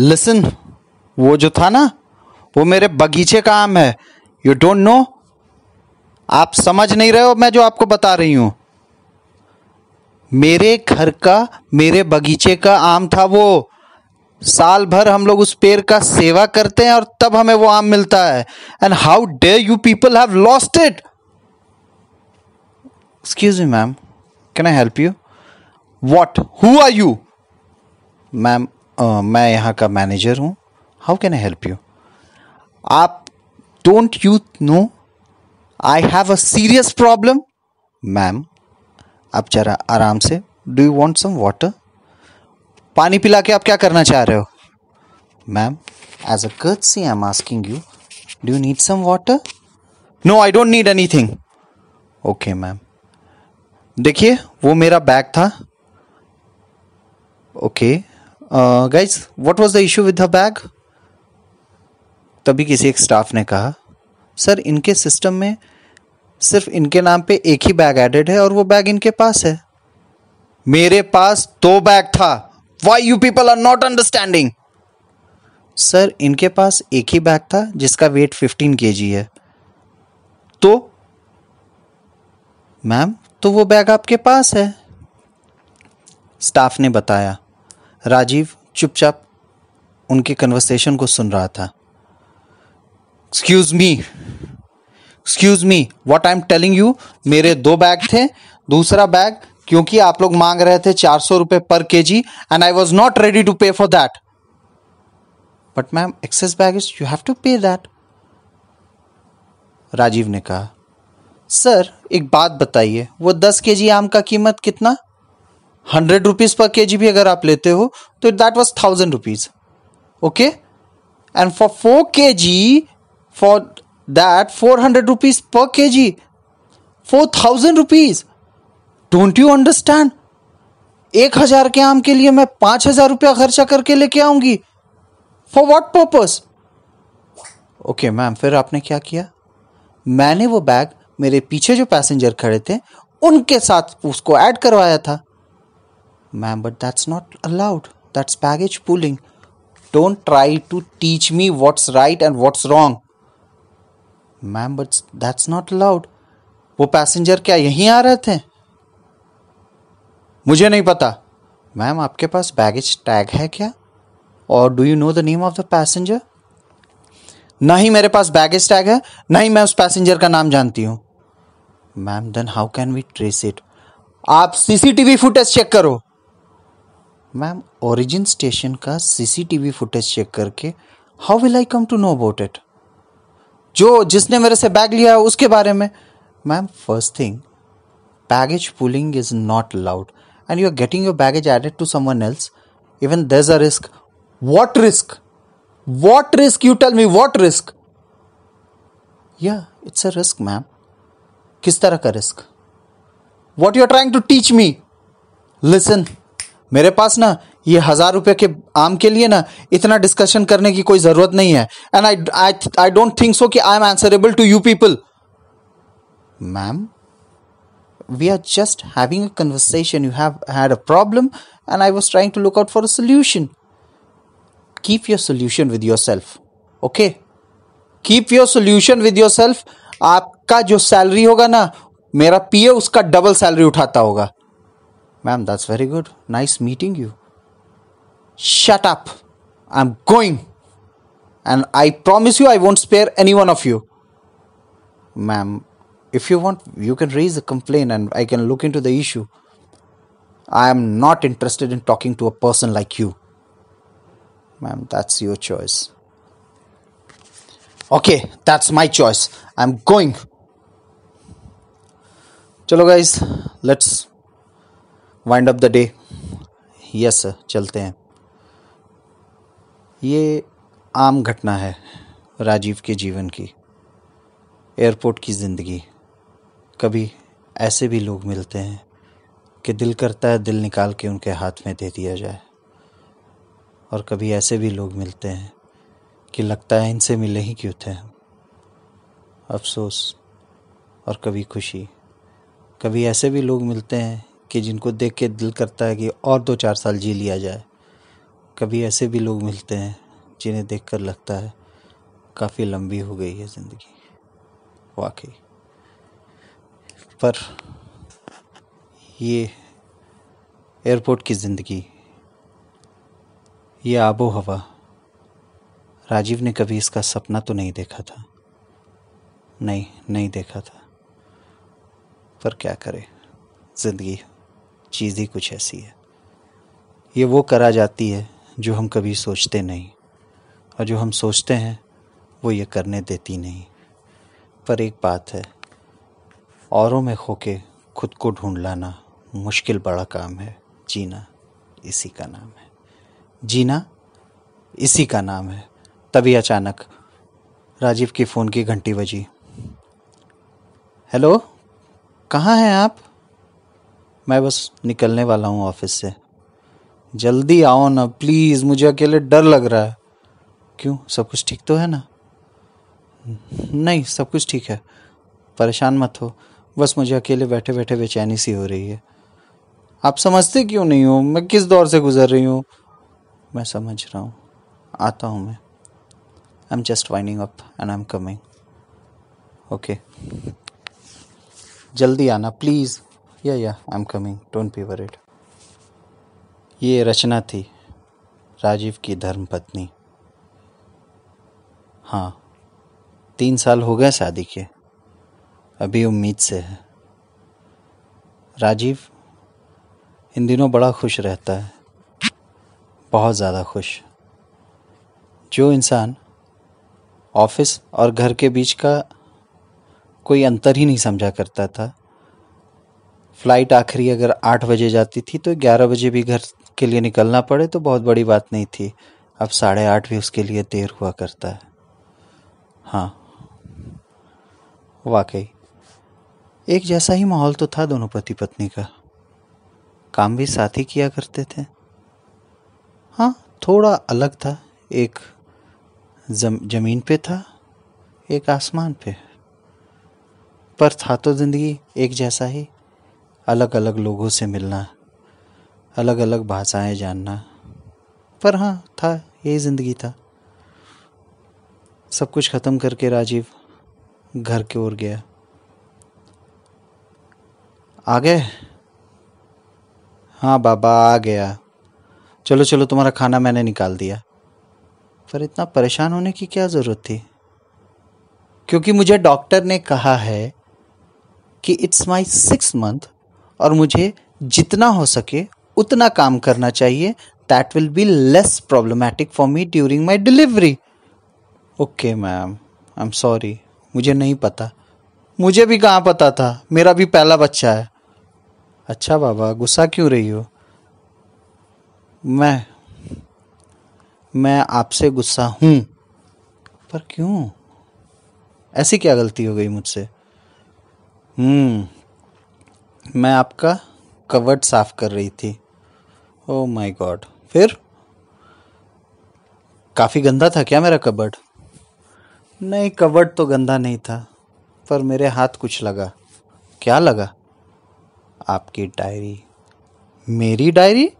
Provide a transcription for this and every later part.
Listen वो जो था ना, वो मेरे बगीचे का आम है। यू डोंट नो आप समझ नहीं रहे हो मैं जो आपको बता रही हूँ। मेरे घर का, मेरे बगीचे का आम था वो। साल भर हम लोग उस पेड़ का सेवा करते हैं और तब हमें वो आम मिलता है। And how do you people have lost it excuse me ma'am can I help you what who are you ma'am मैं यहाँ का मैनेजर हूँ। How can I help you आप don't you know I have a serious problem ma'am आप जरा आराम से do you want some water पानी पिला के आप क्या करना चाह रहे हो? Ma'am as a courtesy I am asking you do you need some water no I don't need anything okay ma'am देखिए, वो मेरा बैग था। Okay guys what was the issue with the bag तभी किसी एक स्टाफ ने कहा sir इनके सिस्टम में सिर्फ़ इनके नाम पे एक ही बैग एडेड है और वो बैग इनके पास है। मेरे पास दो बैग था। Why you people are not understanding sir इनके पास एक ही बैग था, जिसका वेट फिफ्टीन के है। तो? मैम तो वो बैग आपके पास है। स्टाफ ने बताया राजीव चुपचाप उनके कन्वर्सेशन को सुन रहा था। Excuse me excuse me what I am telling you मेरे दो बैग थे, दूसरा बैग क्योंकि आप लोग मांग रहे थे चार सौ रुपए per K G and I was not ready to pay for that but ma'am excess bag is you have to pay that Rajiv ने कहा सर एक बात बताइए, वो दस के जी आम का कीमत कितना? हंड्रेड रुपीज़ पर के जी भी अगर आप लेते हो तो that was thousand rupees okay and for four K G for that four hundred rupees per K G four thousand rupees don't you understand एक हज़ार के आम के लिए मैं पाँच हज़ार रुपया खर्चा करके लेके आऊँगी. For what purpose okay ma'am फिर आपने क्या किया? मैंने वो बैग मेरे पीछे जो पैसेंजर खड़े थे, उनके साथ उसको ऐड करवाया था. Ma'am but that's not allowed that's baggage pulling don't try to teach me what's right and what's wrong ma'am but that's not allowed वो पैसेंजर क्या यहीं आ रहे थे? मुझे नहीं पता। मैम आपके पास बैगेज टैग है क्या? और do you know the name of the passenger ना ही मेरे पास बैगेज टैग है, ना ही मैं उस पैसेंजर का नाम जानती हूँ। Ma'am then how can we trace it आप सीसीटीवी फुटेज चेक करो। मैम ओरिजिन स्टेशन का सीसीटीवी फुटेज चेक करके how will I come to know about it जो जिसने मेरे से बैग लिया है, उसके बारे में। Ma'am first thing baggage pulling is not allowed and you are getting your baggage added to someone else even there a risk what risk what risk you tell me what risk yeah it's a risk ma'am किस तरह का risk what you are trying to teach me listen मेरे पास ना ये हज़ार रुपए के आम के लिए ना इतना डिस्कशन करने की कोई ज़रूरत नहीं है। And I I don't think so कि I am answerable to you people ma'am we are just having a conversation you have had a problem and I was trying to look out for a solution keep your solution with yourself okay keep your solution with yourself आपका जो salary होगा ना, मेरा पीए उसका double salary उठाता होगा। Ma'am, that's very good. Nice meeting you. Shut up. I'm going. And I promise you, I won't spare any one of you. Ma'am, if you want, you can raise a complaint and I can look into the issue. I am not interested in talking to a person like you. Ma'am, that's your choice. Okay, that's my choice. I'm going. Chalo guys, let's wind up the day yes चलते हैं। ये आम घटना है राजीव के जीवन की। Airport की ज़िंदगी। कभी ऐसे भी लोग मिलते हैं कि दिल करता है दिल निकाल के उनके हाथ में दे दिया जाए। और कभी ऐसे भी लोग मिलते हैं कि लगता है इनसे मिले ही क्यों थे अफसोस और कभी खुशी। कभी ऐसे भी लोग मिलते हैं कि जिनको देख के दिल करता है कि और दो चार साल जी लिया जाए। कभी ऐसे भी लोग मिलते हैं जिन्हें देख कर लगता है काफ़ी लंबी हो गई है ज़िंदगी। वाकई। पर ये एयरपोर्ट की ज़िंदगी, ये आबो हवा राजीव ने कभी इसका सपना तो नहीं देखा था। नहीं नहीं देखा था। पर क्या करे? ज़िंदगी चीज़ ही कुछ ऐसी है। ये वो करा जाती है जो हम कभी सोचते नहीं, और जो हम सोचते हैं, वो ये करने देती नहीं। पर एक बात है, औरों में खो के खुद को ढूंढ लाना मुश्किल बड़ा काम है। जीना इसी का नाम है। जीना इसी का नाम है। तभी अचानक राजीव की फ़ोन की घंटी बजी। हेलो, कहाँ हैं आप? मैं बस निकलने वाला हूँ ऑफ़िस से। जल्दी आओ ना प्लीज़ मुझे अकेले डर लग रहा है। क्यों? सब कुछ ठीक तो है ना? नहीं, सब कुछ ठीक है। परेशान मत हो। बस मुझे अकेले बैठे बैठे बेचैनी सी हो रही है। आप समझते क्यों नहीं हो? मैं किस दौर से गुजर रही हूँ? मैं समझ रहा हूँ। आता हूँ मैं। I am just winding up and I am coming okay जल्दी आना please yeah yeah I am coming don't be worried ये रचना थी राजीव की धर्म पत्नी हाँ तीन साल हो गए शादी के। अभी उम्मीद से है। राजीव, इन दिनों बड़ा खुश रहता है। बहुत ज़्यादा खुश। जो इंसान ऑफ़िस और घर के बीच का कोई अंतर ही नहीं समझा करता था फ़्लाइट आखिरी अगर आठ बजे जाती थी तो ग्यारह बजे भी घर के लिए निकलना पड़े तो बहुत बड़ी बात नहीं थी। अब साढ़े आठ भी उसके लिए देर हुआ करता है। हाँ। वाकई। एक जैसा ही माहौल तो था दोनों पति पत्नी का। काम भी साथ ही किया करते थे। हाँ थोड़ा अलग था। एक जम, ज़मीन पे था एक आसमान पे। पर था तो ज़िंदगी एक जैसा ही। अलग अलग लोगों से मिलना अलग अलग भाषाएँ जानना। पर हाँ था, यही ज़िंदगी था। सब कुछ ख़त्म करके राजीव घर की ओर गया। आ गए? हाँ बाबा, आ गया। चलो चलो, तुम्हारा खाना मैंने निकाल दिया। पर इतना परेशान होने की क्या ज़रूरत थी? क्योंकि मुझे डॉक्टर ने कहा है कि इट्स माई सिक्स मंथ और मुझे जितना हो सके उतना काम करना चाहिए। That will be less problematic for me during my delivery okay ma'am I am sorry मुझे नहीं पता। मुझे भी कहाँ पता था? मेरा भी पहला बच्चा है। अच्छा बाबा, गुस्सा क्यों रही हो? मैं मैं आपसे गुस्सा हूँ। पर क्यों? ऐसी क्या गलती हो गई मुझसे? हम्म। मैं आपका कवर्ड साफ़ कर रही थी। ओ माय गॉड फिर? काफ़ी गंदा था क्या मेरा कबर्ड नहीं कबर्ड तो गंदा नहीं था, पर मेरे हाथ कुछ लगा। क्या लगा? आपकी डायरी। मेरी डायरी?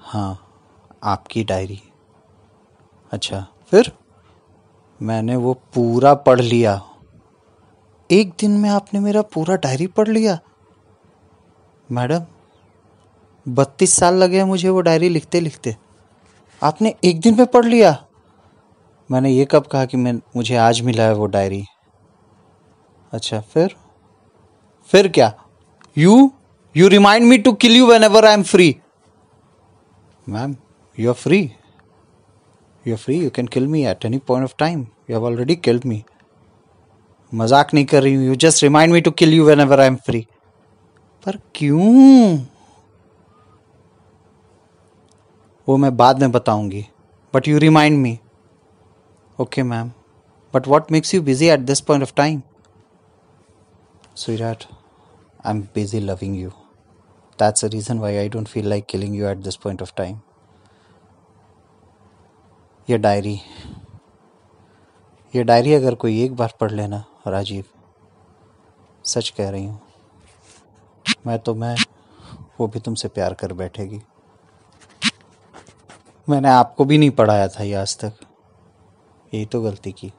हाँ आपकी डायरी। अच्छा फिर? मैंने वो पूरा पढ़ लिया। एक दिन में आपने मेरा पूरा डायरी पढ़ लिया? मैडम, बत्तीस साल लगे हैं मुझे वो डायरी लिखते लिखते आपने एक दिन में पढ़ लिया? मैंने ये कब कहा कि मैं, मुझे आज मिला है वो डायरी? अच्छा फिर? फिर क्या? You you remind me to kill you whenever I am free ma'am you are free you are free you can kill me at any point of time you have already killed me मज़ाक नहीं कर रही हूँ. You just remind me to kill you whenever I am free पर क्यों? वो मैं बाद में बताऊँगी। But you remind me okay ma'am but what makes you busy at this point of time sweetheart I am busy loving you that's a reason why I don't feel like killing you at this point of time यह diary यह diary अगर कोई एक बार पढ़ लेना, राजीव। सच कह रही हूँ। मैं तो मैं, वो भी तुमसे प्यार कर बैठेगी। मैंने आपको भी नहीं पढ़ाया था ये आज तक। यही तो गलती की।